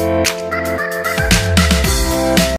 Bye.